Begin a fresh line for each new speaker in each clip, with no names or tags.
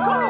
Oh!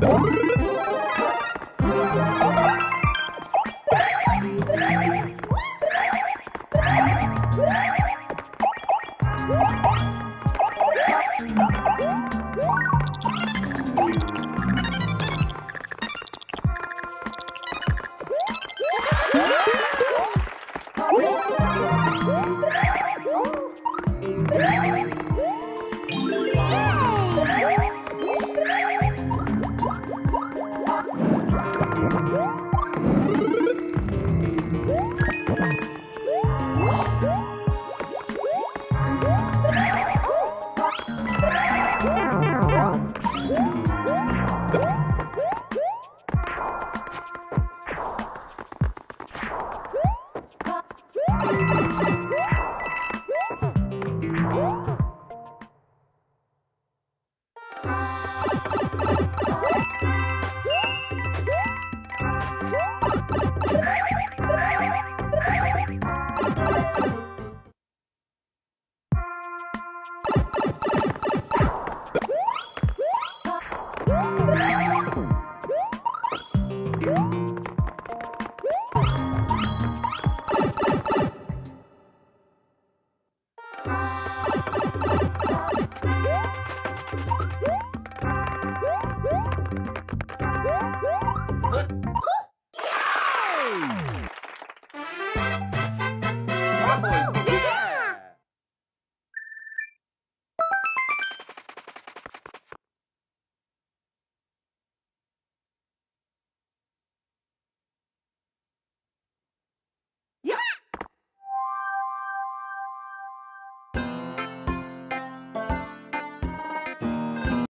Oh! Woo! 哼。